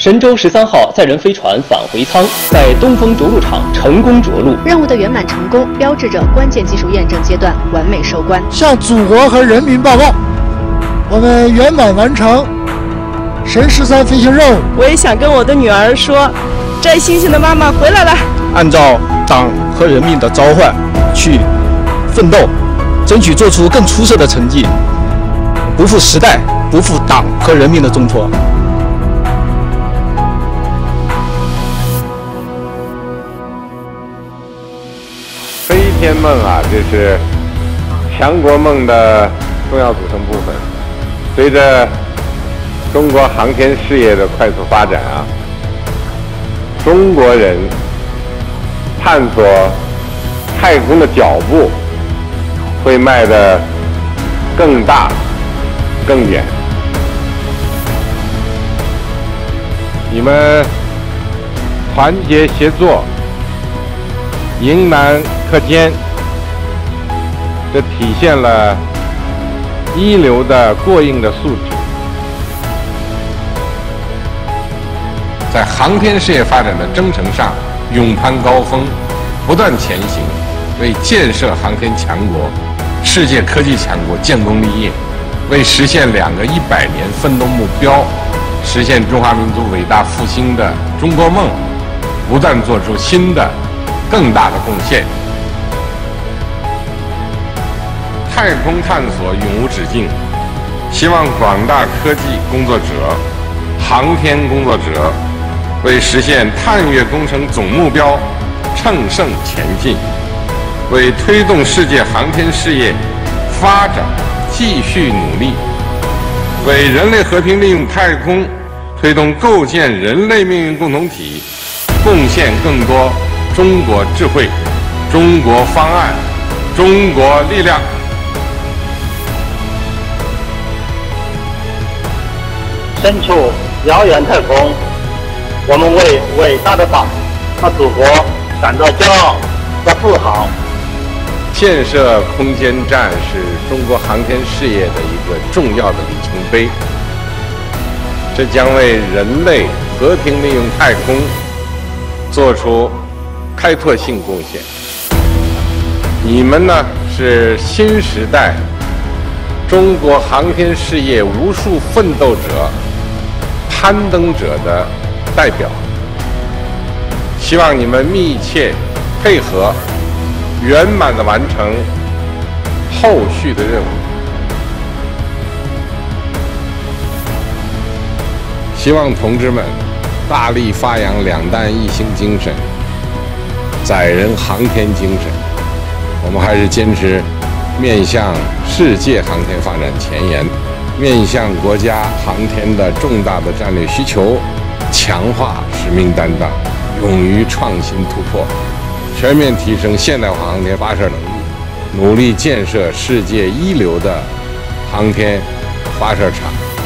神舟十三号载人飞船返回舱在东风着陆场成功着陆，任务的圆满成功标志着关键技术验证阶段完美收官。向祖国和人民报告，我们圆满完成神十三飞行任务。我也想跟我的女儿说，摘星星的妈妈回来了。按照党和人民的召唤去奋斗，争取做出更出色的成绩，不负时代，不负党和人民的重托。飞天梦啊，这是强国梦的重要组成部分。随着中国航天事业的快速发展啊，中国人探索太空的脚步会迈得更大、更远。你们团结协作，迎难。课间，这体现了一流的过硬的素质，在航天事业发展的征程上勇攀高峰，不断前行，为建设航天强国、世界科技强国建功立业，为实现两个一百年奋斗目标，实现中华民族伟大复兴的中国梦，不断做出新的、更大的贡献。太空探索永无止境，希望广大科技工作者、航天工作者为实现探月工程总目标乘胜前进，为推动世界航天事业发展继续努力，为人类和平利用太空、推动构建人类命运共同体贡献更多中国智慧、中国方案、中国力量。身处遥远太空，我们为伟大的党和祖国感到骄傲和自豪。建设空间站是中国航天事业的一个重要的里程碑，这将为人类和平利用太空做出开拓性贡献。你们呢，是新时代中国航天事业无数奋斗者。攀登者的代表，希望你们密切配合，圆满的完成后续的任务。希望同志们大力发扬两弹一星精神，载人航天精神。我们还是坚持面向世界航天发展前沿。面向国家航天的重大的战略需求，强化使命担当，勇于创新突破，全面提升现代化航天发射能力，努力建设世界一流的航天发射场。